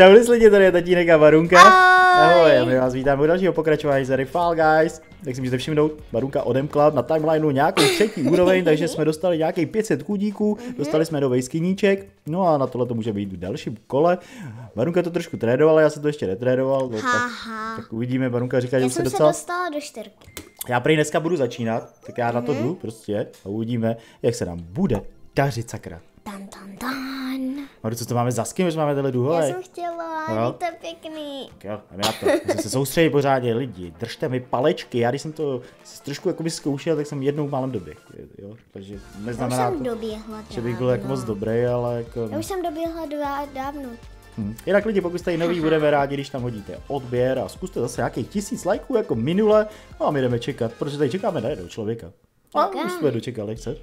Čau lidi, tady je tatínek a Varunka. Ahoj. Ahoj, my vás vítáme u dalšího pokračování z Fall Guys. Jak si můžete všimnout, Varunka odemkla na timelineu nějakou třetí úroveň, takže jsme dostali nějaký 500 chudíků, dostali jsme nový skiníček, no a na tohle to může být v dalším kole. Varunka to trošku trédovala, já jsem to ještě netrédoval, no, tak, tak uvidíme, Varunka říká, Já že se jsem se docela... dostala do čtyřky. Já prý dneska budu začínat, tak já na to jdu prostě a uvidíme, jak se nám bude dařit sakra. Maru, co to máme za skin, že máme tyhle Já duhole? jsem chtěla, Jo. je to pěkný. Tak jo, jdeme na to. Musím se soustředit pořádně, lidi. Držte mi palečky. Já když jsem to trošku jakoby zkoušel, tak jsem jednou málem doběh. Jo? Takže Já už neznamená jsem to, doběhla že bych byl jako moc dobrý, ale jako... Já už jsem doběhla dva, dávno. Hm. Jinak lidi, pokud jste noví, budeme rádi, když tam hodíte odběr a zkuste zase nějakých tisíc lajků jako minule. No a my jdeme čekat, protože tady čekáme na jednoho člověka. A Ok. už jsme dočekali, chceš?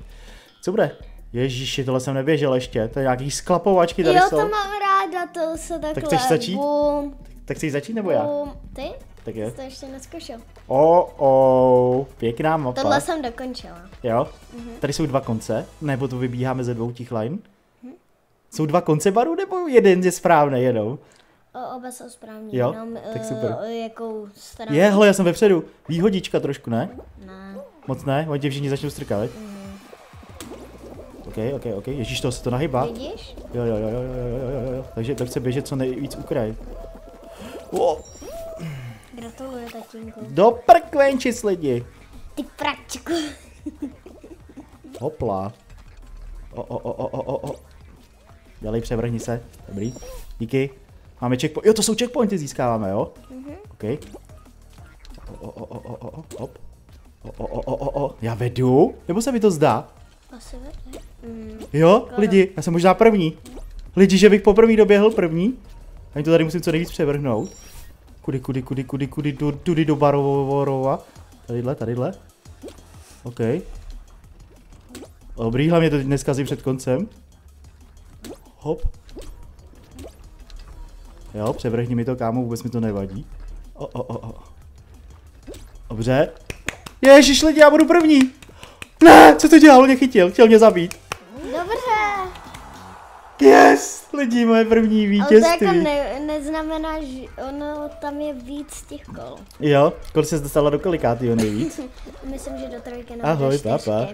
Co bude? Ježíši, tohle jsem neběžel ještě, to je nějaký sklapovačky tady Jo, jsou. to mám ráda, to se takhle... chceš začít? Bum, Tak chceš začít nebo já? bum. Ty? Tak je. Jsi to ještě neskoušel. O, o, pěkná mapa. Tohle jsem dokončila. Jo? Tady jsou dva konce, nebo to vybíháme ze dvou těch line? Jsou dva konce baru, nebo jeden je správný jenom? O, oba jsou správně, Jo, jenom tak eh, super. jakou stranu. Je, hele, já jsem vepředu. Výhodička trošku, ne? Ne. Moc ne? Oni tě všichni začnou strkat, veď? ok, ok. Ježíš, to se to nahybá. Vidíš? Jo, jo, jo, jo, jo, jo, jo, jo. Takže to chce běžet co nejvíc ukraj. Wow. Gratuluju, tatínku. Do prkvenčis lidi. Ty pračku. Hopla. O, o, o, o, o, o. Dělej, převrhni se. Dobrý. Díky. Máme checkpoint. Jo, to jsou checkpointy získáváme, jo? Mhm. OK. O, o, o, o, o, o, hop. O, o, o, o, o, o. Já vedu? Nebo se mi to zdá? Asi vedu. Jo, lidi, já jsem možná první. Lidi, že bych poprvé doběhl první. Ani to tady musím co nejvíc převrhnout. Kudy, kudy, kudy, kudy, kudy, tu- tudy do Barovorova. Tadyhle, tadyhle. OK. Dobrý, hlavně to teď neskazí před koncem. Hop. Jo, převrhni mi to, kámo, vůbec mi to nevadí. O, o, o, o. Dobře. Ježiš, lidi, já budu první. Ne, co to dělal, mě chytil, chtěl mě zabít. Yes, lidi, moje první Ale to vítězství. jako ne, neznamená, že ono tam je víc těch kol. Jo, kolik jsi dostala do kolikátýho nejvíc? Myslím, že do trojky nebo Ahoj, do papa.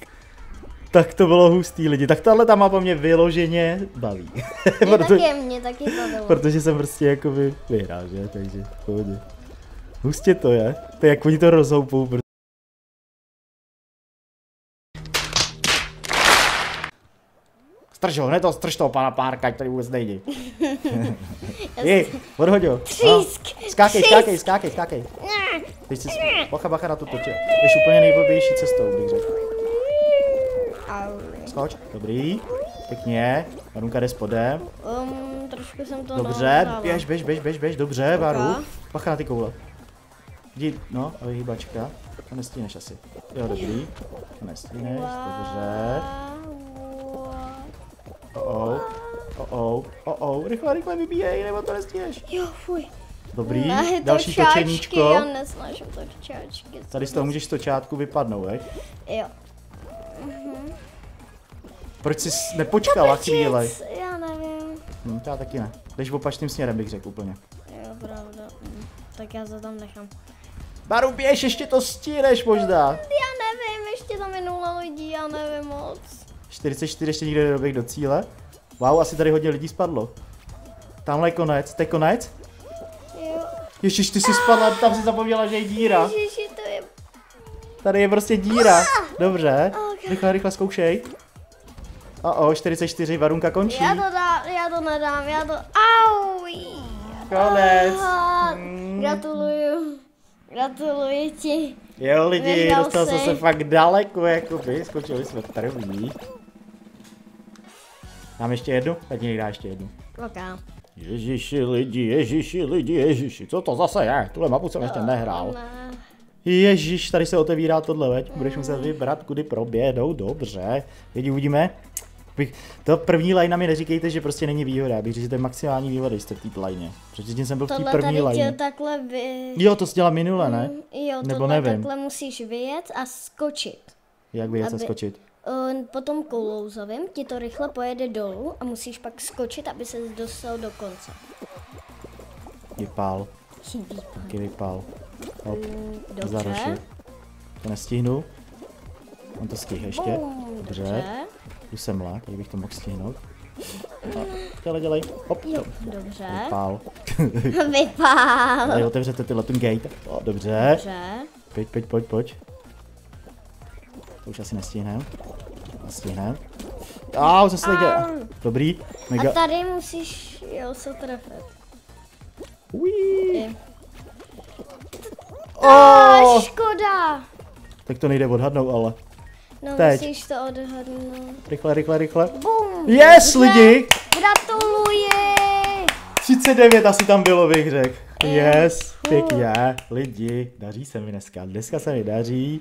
tak to bylo hustý lidi, tak tahle ta mapa mě vyloženě baví. Mě Proto, taky, mě taky bavilo. protože jsem prostě jakoby vyhrál, že, takže v pohodě. Hustě to je, to je jak oni to rozhoupou, Strž ho, hned to, strž toho pana párka, ať tady vůbec nejde. Je, odhodil. Třísk, No. Skákej, skákej, skákej, skákej. Teď si bacha, bacha na tu toče. Jdeš úplně nejblbější cestou, bych řekl. Skoč, dobrý. Pěkně. Varunka jde spodem. Um, trošku jsem to Dobře, běž, běž, běž, běž, běž, dobře. Varu. Bacha na ty koule. Jdi, no, a vyhýbačka. To nestíneš asi. Jo, dobrý. To nestíneš, dobře. Oh, oh, oh, oh, oh, rychle, rychle vybíjej, nebo to nestíneš. Jo, fuj. Dobrý, Ne, další točáčky, točeníčko. Já nesnáším točáčky. Tady z toho můžeš točátku vypadnout, veď? Jo. Proč jsi nepočkala chvíli? Já nevím. Hm, já taky ne. Jdeš opačným směrem, bych řekl úplně. Jo, pravda. Hm, Tak já se tam nechám. Baru, běž, ještě to stíneš možná. Já nevím, ještě tam je nula lidí, já nevím moc. 44 ještě nikde nedoběh do cíle. Wow, asi tady hodně lidí spadlo. Tamhle je konec, to je konec? Jo. Ježiš, ty jsi spadla, tam si zapomněla, že je díra. Ježiši, to je... Tady je prostě díra. Dobře, Ok. rychle, rychle zkoušej. A o, 44, Varunka končí. Já to dám, já to nedám, já to... Auj. Konec. Mm. Gratuluju. Gratuluji ti. Jo lidi, Vyhrál dostal jsem se fakt daleko, jakoby, skočili jsme první. Dám ještě jednu? Tak dá ještě jednu. Ok. Ježiši lidi, ježiši lidi, ježiši, co to zase je? Tuhle mapu jsem ještě nehrál. Ne. Ježíš, tady se otevírá tohle, veď? Budeš muset vybrat, kudy proběhnou, dobře. Lidi, uvidíme. Bych, to první line mi neříkejte, že prostě není výhoda, já bych řekl, že to je maximální výhoda, jste v té line. Předtím jsem byl v té Tohle první tady tě line. takhle vy... Jo, to jsi dělal minule, ne? Jo, Nebo tohle nevím. takhle musíš vyjet a skočit. Jak se aby- skočit? Eh, po tom kolouzovém ti to rychle pojede dolů a musíš pak skočit, aby se dostal do konce. Vypál. Taky vypál. Hop. Mm. Dobře. To nestihnu. On to stihl ještě. Dobře. dobře. Tu jsem mlá, tady bych to mohl stihnout. No, dělej, dělej. Hop. Jo, to- dobře. Vypál. Vypál. Tady otevřete tyhle ten gate. O, dobře. Dobře. Pojď, pojď, pojď, pojď. To už asi nestihneme. Nestihneme. Au, zase jde. Au. Dobrý. A Mega. tady musíš, jo, se trefit. Uí. Oh, Škoda. tak to nejde odhadnout, ale. No, Teď. musíš to odhadnout. Rychle, rychle, rychle. Bum. Yes, Dobře. lidi! Gratuluji. 39 asi tam bylo, bych řekl. Yes, pěkně. Lidi, daří se mi dneska. Dneska se mi daří.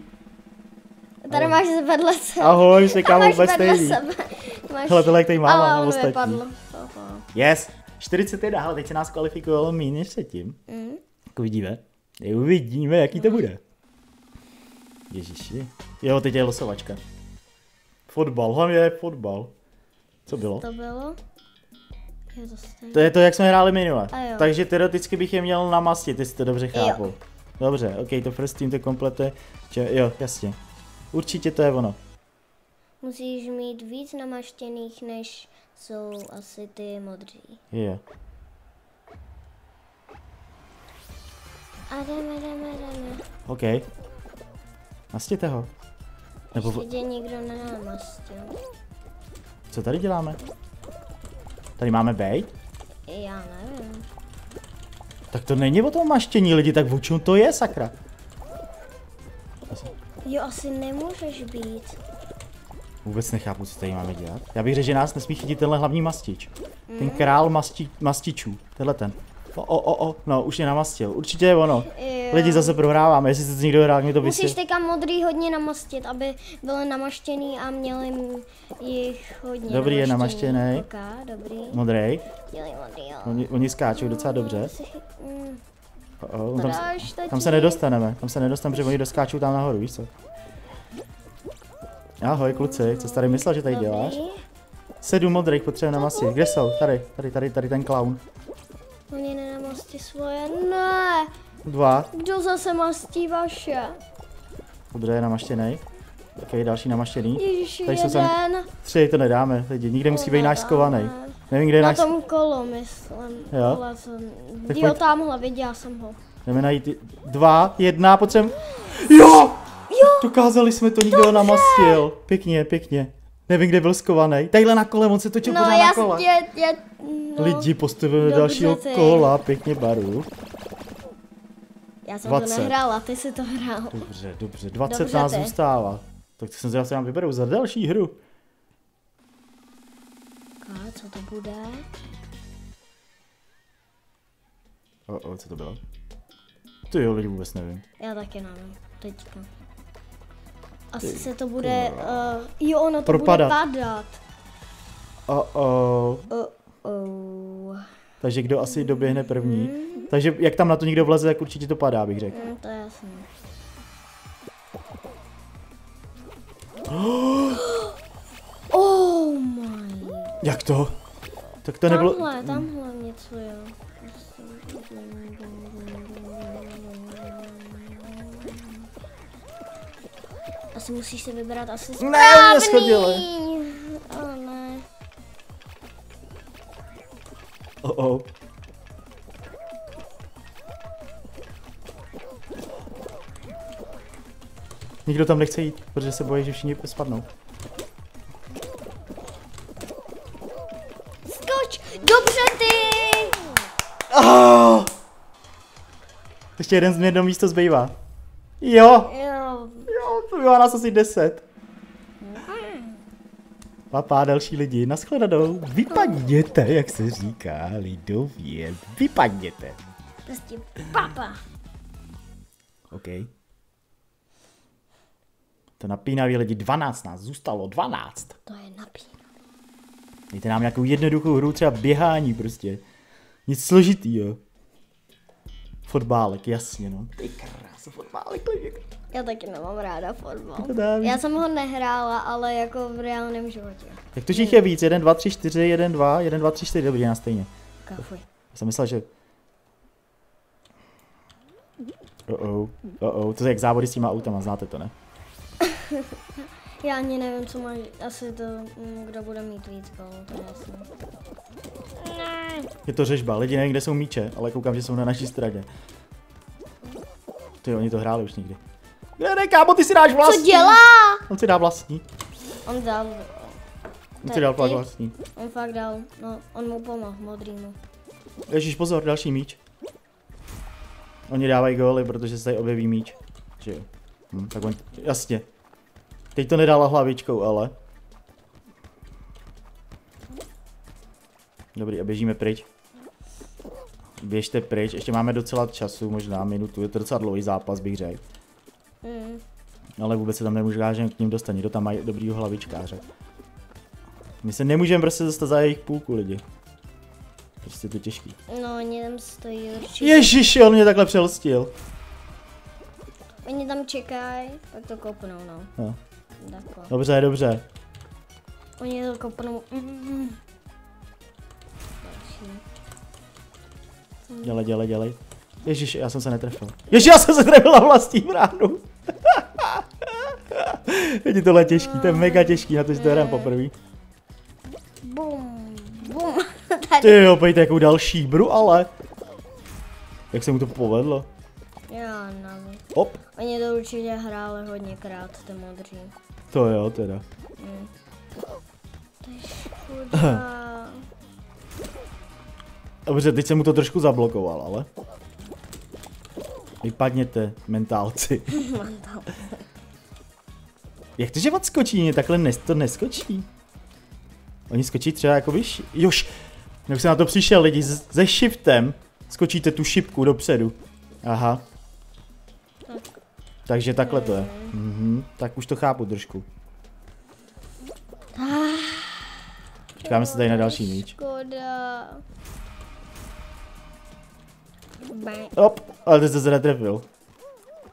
Tady máš vedle sebe. Ahoj, se kámo vedle stejný. Máš... Hele, tohle jak tady máma, Ale on ostatní. Yes, 41, hele, teď se nás kvalifikovalo méně než předtím. Mm. Tak uvidíme. Uvidíme, jaký to bude. Ježiši. Jo, teď je losovačka. Fotbal, hlavně je fotbal. Co bylo? To bylo? Je to. To je to, jak jsme hráli minule. Jo. Takže teoreticky bych je měl namastit, jestli to dobře chápu. Dobře, ok, to first team to komplete. Če, jo, jasně. Určitě to je ono. Musíš mít víc namaštěných, než jsou asi ty modří. Je. A jdeme, jdeme, jdeme. OK. Mastěte ho. Nebo Ještě tě nikdo nenamastil. co tady děláme? Tady máme bejt? Já nevím. Tak to není o tom maštění lidi, tak čem to je, sakra? Jo, asi nemůžeš být. Vůbec nechápu, co tady máme dělat. Já bych řekl, že nás nesmí chytit tenhle hlavní mastič. Ten král masti, mastičů. Tenhle ten. O, o, o, o, no, už je namastil. Určitě je ono. Jo. Lidi zase prohráváme, jestli se někdo hrál, mě to Musíš vysvětlí. teďka modrý hodně namastit, aby byly namaštěný a měli jich hodně Dobrý, je namaštěnej. Ok, dobrý. Modrej. Dělej modrý, jo. Oni, oni skáčou docela dobře. Si chy- mm, O, o, tam, se- tam se nedostaneme. Tam se nedostaneme, protože oni doskáčou tam nahoru, víš co? Ahoj kluci, co jsi tady myslel, že tady děláš? Sedm modrých potřebujeme namastit. Kde jsou? Tady, tady, tady, tady ten clown. Oni nenamastí svoje. Ne, Dva. kdo zase mastí vaše? Dobře, je namaštěný. Ok, další namaštěný. Ježiši, Tady jsou tam- jeden. Tři, to nedáme, lidi, nikde musí být náš skovaný. Nevím, kde je Na náš... tom kolo, myslím. Jo? Co... Tak Jo, pojď. tamhle, viděla jsem ho. Jdeme najít dva, jedna, potřebujeme... Jo! Dokázali jsme to, nikdo ho namastil. Pěkně, pěkně. Nevím, kde byl skovaný. Tadyhle na kole, on se točil No, pořád já na kole. jsem je, je, no, Lidi, postavili Dobře dalšího ty. kola, pěkně baru. Já jsem 20. to nehrála, ty si to hrál. Dobře, dobře, 20 Dobře nás ty. zůstává. Tak to jsem zvědavý, co nám vyberou za další hru. Co to bude? O, o, co to bylo? Ty jo, lidi vůbec nevím. Já taky nevím, teďka. Asi se to bude, uh, jo, ono to Propadat. bude padat. O, o. Uh, oh. Takže kdo asi doběhne první. Takže jak tam na to někdo vleze, tak určitě to padá, bych řekl. Mm, to je jasné. Oh my. Jak to? Tak to nebylo... Tamhle, tamhle něco jo. Asi musíš si vybrat asi správný. Ne, mě schodili. Ale ne. O, o. Nikdo tam nechce jít, protože se bojí, že všichni spadnou. Ještě jeden z jedno místo zbývá. Jo, Jo. jo, to bývá nás asi 10. Papá, další lidi, nashledanou. Vypadněte, jak se říká lidově. Vypadněte. Prostě papa. OK. To napínavý lidi, 12 nás zůstalo, 12. To je napín. Dejte nám nějakou jednoduchou hru, třeba běhání prostě. Nic složitýho. Fotbálek, jasně no. Ty krása, fotbálek, lidi. Já taky nemám ráda fotbal. Já jsem ho nehrála, ale jako v reálném životě. Jak to jich je víc? 1, 2, 3, 4, 1, 2, 1, 2, 3, 4, dobrý, já stejně. Kafuj. Já jsem myslel, že... Oh oh, oh oh, to je jak závody s těma autama, znáte to, ne? Já ani nevím, co má, asi to, mm, kdo bude mít víc gólů, to je jasné. Ne. Je to řežba, lidi neví, kde jsou míče, ale koukám, že jsou na naší straně. Ty oni to hráli už někdy. Ne, ne, kámo, ty si dáš Co vlastní. dělá? On si dá vlastní. On dal, On si dal fakt vlastní. on fakt dal, no, on mu pomohl, modrýmu. Ježíš, pozor, další míč. Oni dávají góly, protože se tady objeví míč. Že jo. Hm, tak on, jasně. Teď to nedala hlavičkou, ale. Dobrý, a běžíme pryč. Běžte pryč, ještě máme docela času, možná minutu, je to docela dlouhý zápas, bych řekl. Mm. Ale vůbec se tam nemůžeme k ním dostat, někdo tam mají dobrýho hlavičkáře. My se nemůžeme prostě dostat za jejich půlku lidi. Prostě je to těžký. No, oni tam stojí určitě. Ježiši, on mě takhle přelstil. Oni tam čekají, tak to kopnou, no. No. Dobře, dobře. Oni to kopnou. Mm. Další. Dělej, dělej, dělej. Ježíš, já jsem se netrefil. Ježíš, já jsem se trefil na vlastní bránu. je tohle těžký, to je mega těžký, na to, že to hrám poprvé. Bum, bum. Ty jo, pojďte jakou další bru, ale. Jak se mu to povedlo? Já nevím. Op, Oni to určitě hráli hodněkrát, ty modří. to jo, teda. Mm. To je škoda. Dobře, teď jsem mu to trošku zablokoval, ale. Vypadněte, mentálci. Jak to, že odskočí? Mě takhle nes, to neskočí. Oni skočí třeba jako vyšší. Jož, jak jsem na to přišel lidi, se shiftem skočíte tu šipku dopředu. Aha. Takže takhle to je. Mhm, tak už to chápu trošku. Čekáme se tady na další míč. Škoda. Op, ale ty jsi se netrefil.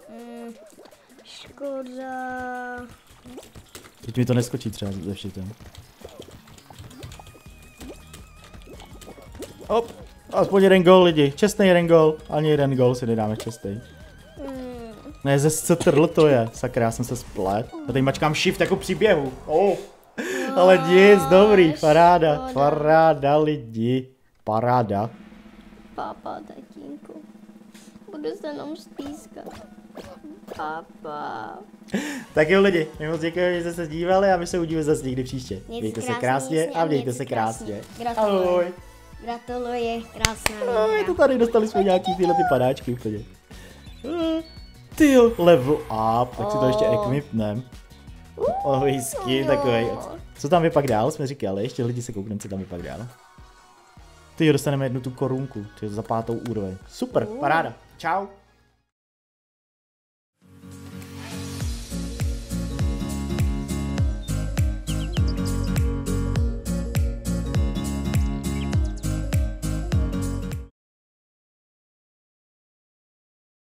Mm. Škoda. Teď mi to neskočí třeba ze shiftem. Op, aspoň jeden gol lidi. Čestný jeden gol. Ani jeden gol si nedáme čestý. Mm. Ne, ze SCTRL to je. Sakra, já jsem se splet. Já tady mačkám shift jako při běhu. Oh. Ale nic, dobrý, paráda. Paráda lidi. Paráda. Papa, tatínku. Budu se jenom stýskat. Papa. Tak jo lidi, my moc děkujeme, že jste se dívali a my se uvidíme zase někdy příště. Mějte Mějte se krásně a mějte se krásně. Ahoj. Gratuluji, krásná A je to tady, dostali jsme nějaký tyhle ty padáčky úplně. Ty jo, level up, tak si to ještě equipnem. Skin, takový. Co tam je pak dál, jsme říkali, ještě lidi se koukneme, co tam je pak dál. Ty dostaneme jednu tu korunku, to je za pátou úroveň. Super, paráda. Čau.